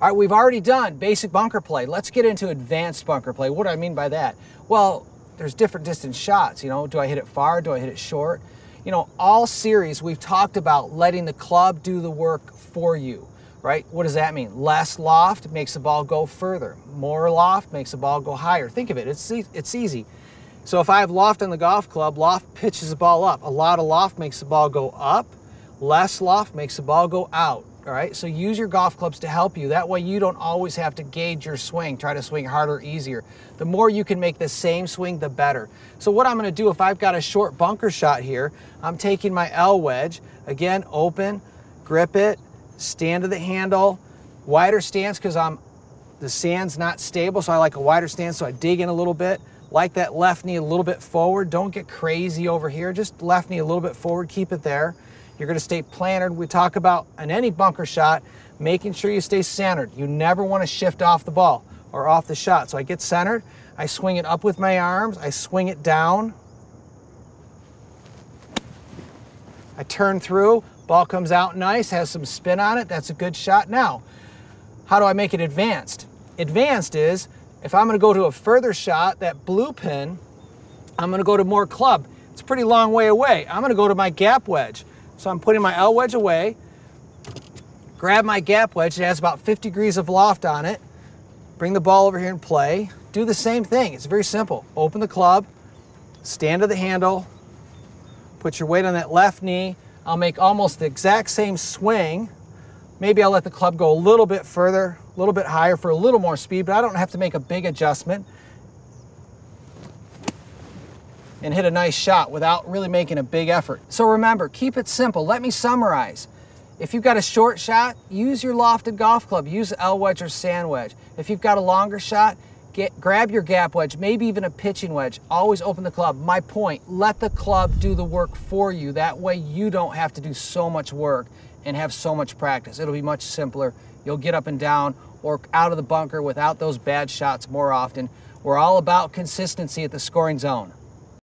All right, we've already done basic bunker play. Let's get into advanced bunker play. What do I mean by that? Well, there's different distance shots. You know, do I hit it far? Do I hit it short? You know, all series we've talked about letting the club do the work for you, right? What does that mean? Less loft makes the ball go further. More loft makes the ball go higher. Think of it, it's, it's easy. So if I have loft on the golf club, loft pitches the ball up. A lot of loft makes the ball go up. Less loft makes the ball go out. All right, so use your golf clubs to help you. That way you don't always have to gauge your swing, try to swing harder, easier. The more you can make the same swing, the better. So what I'm gonna do if I've got a short bunker shot here, I'm taking my L wedge, again, open, grip it, stand to the handle, wider stance because I'm the sand's not stable, so I like a wider stance, so I dig in a little bit. Like that left knee a little bit forward. Don't get crazy over here, just left knee a little bit forward, keep it there. You're gonna stay planted. We talk about in any bunker shot, making sure you stay centered. You never wanna shift off the ball or off the shot. So I get centered, I swing it up with my arms, I swing it down. I turn through, ball comes out nice, has some spin on it, that's a good shot. Now, how do I make it advanced? Advanced is, if I'm gonna go to a further shot, that blue pin, I'm gonna go to more club. It's a pretty long way away. I'm gonna go to my gap wedge. So I'm putting my L wedge away, grab my gap wedge, it has about 50 degrees of loft on it, bring the ball over here and play. Do the same thing, it's very simple. Open the club, stand to the handle, put your weight on that left knee. I'll make almost the exact same swing. Maybe I'll let the club go a little bit further, a little bit higher for a little more speed, but I don't have to make a big adjustment and hit a nice shot without really making a big effort. So remember, keep it simple. Let me summarize. If you've got a short shot, use your lofted golf club. Use L wedge or sand wedge. If you've got a longer shot, get, grab your gap wedge, maybe even a pitching wedge. Always open the club. My point, let the club do the work for you. That way you don't have to do so much work and have so much practice. It'll be much simpler. You'll get up and down or out of the bunker without those bad shots more often. We're all about consistency at the scoring zone.